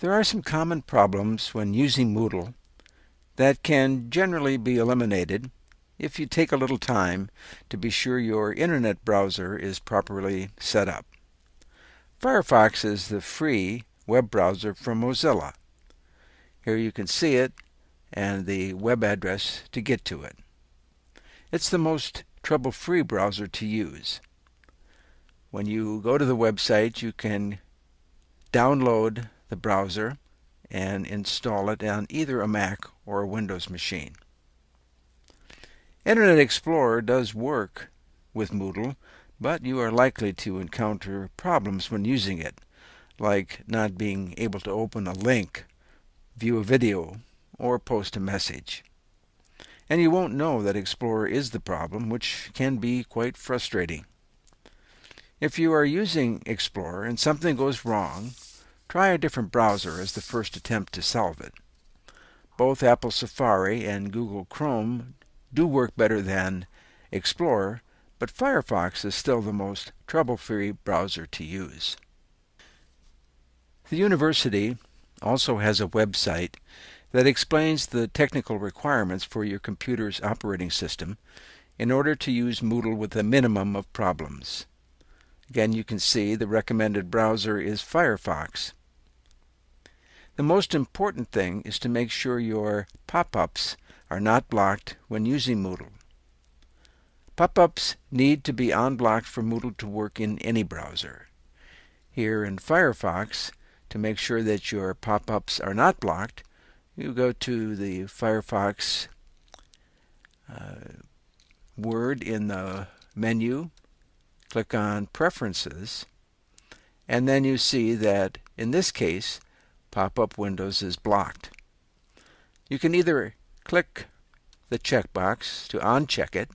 There are some common problems when using Moodle that can generally be eliminated if you take a little time to be sure your internet browser is properly set up. Firefox is the free web browser from Mozilla. Here you can see it and the web address to get to it. It's the most trouble-free browser to use. When you go to the website, you can download the browser and install it on either a Mac or a Windows machine. Internet Explorer does work with Moodle, but you are likely to encounter problems when using it, like not being able to open a link, view a video, or post a message. And you won't know that Explorer is the problem, which can be quite frustrating. If you are using Explorer and something goes wrong, try a different browser as the first attempt to solve it. Both Apple Safari and Google Chrome do work better than Explorer, but Firefox is still the most trouble-free browser to use. The university also has a website that explains the technical requirements for your computer's operating system in order to use Moodle with a minimum of problems. Again, you can see the recommended browser is Firefox. The most important thing is to make sure your pop-ups are not blocked when using Moodle. Pop-ups need to be unblocked for Moodle to work in any browser. Here in Firefox, to make sure that your pop-ups are not blocked, you go to the Firefox uh, word in the menu, click on Preferences, and then you see that in this case, pop-up Windows is blocked. You can either click the checkbox to uncheck it,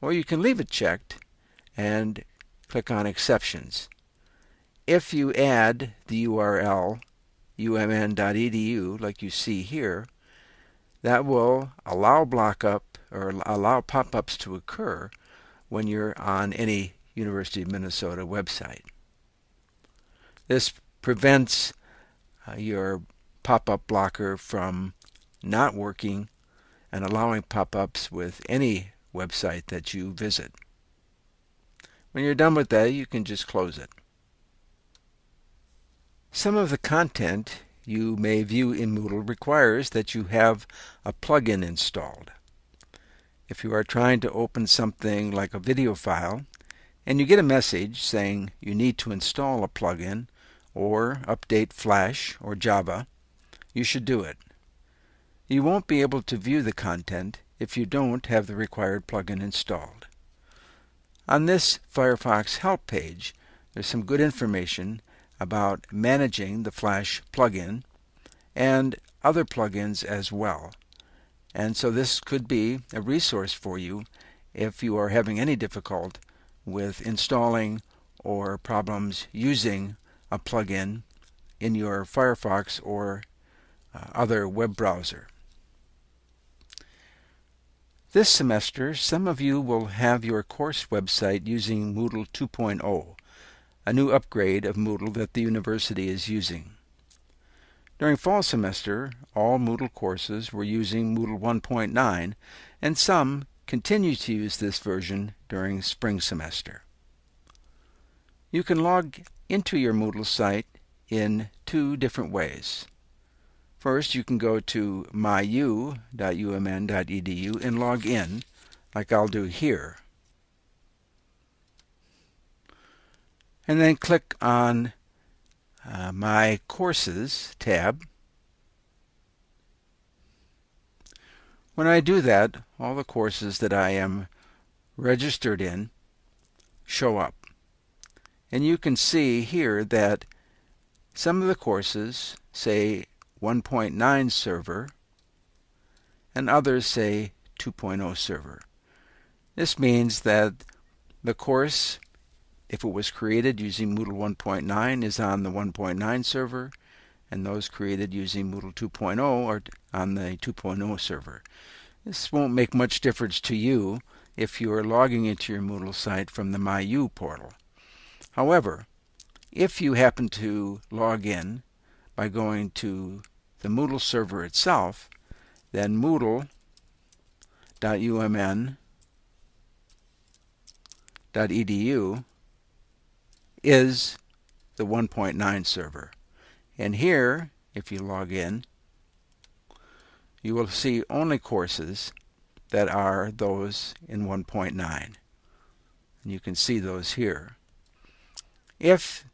or you can leave it checked and click on Exceptions. If you add the URL umn.edu, like you see here, that will allow blockup or allow pop-ups to occur when you're on any University of Minnesota website. This prevents Uh, your pop-up blocker from not working and allowing pop-ups with any website that you visit. When you're done with that, you can just close it. Some of the content you may view in Moodle requires that you have a plugin installed. If you are trying to open something like a video file and you get a message saying you need to install a plugin or update Flash or Java, you should do it. You won't be able to view the content if you don't have the required plugin installed. On this Firefox help page, there's some good information about managing the Flash plugin and other plugins as well. And so this could be a resource for you if you are having any difficulty with installing or problems using a plugin in your Firefox or uh, other web browser. This semester, some of you will have your course website using Moodle 2.0 a new upgrade of Moodle that the university is using. During fall semester, all Moodle courses were using Moodle 1.9, and some continue to use this version during spring semester. You can log into your Moodle site in two different ways. First, you can go to myu.umn.edu and log in, like I'll do here. and then click on uh, my courses tab. When I do that, all the courses that I am registered in show up. And you can see here that some of the courses say 1.9 server and others say 2.0 server. This means that the course if it was created using Moodle 1.9 is on the 1.9 server, and those created using Moodle 2.0 are on the 2.0 server. This won't make much difference to you if you are logging into your Moodle site from the MyU portal. However, if you happen to log in by going to the Moodle server itself, then moodle.umn.edu is the 1.9 server. And here, if you log in, you will see only courses that are those in 1.9. And you can see those here. If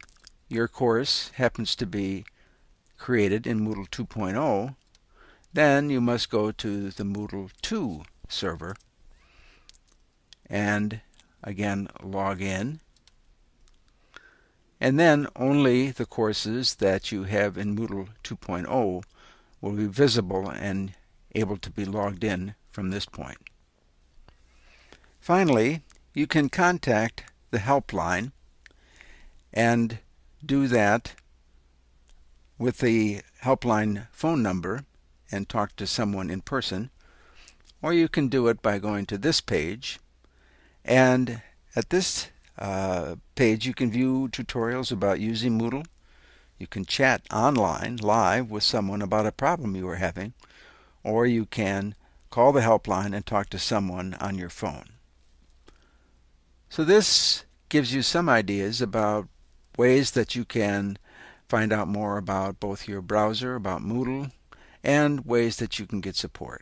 your course happens to be created in Moodle 2.0, then you must go to the Moodle 2 server and again log in and then only the courses that you have in Moodle 2.0 will be visible and able to be logged in from this point. Finally, you can contact the helpline and do that with the helpline phone number and talk to someone in person, or you can do it by going to this page. And at this uh, page, you can view tutorials about using Moodle. You can chat online, live, with someone about a problem you are having, or you can call the helpline and talk to someone on your phone. So this gives you some ideas about ways that you can find out more about both your browser, about Moodle, and ways that you can get support.